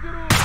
Pedro!